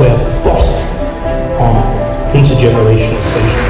were forced on intergenerational social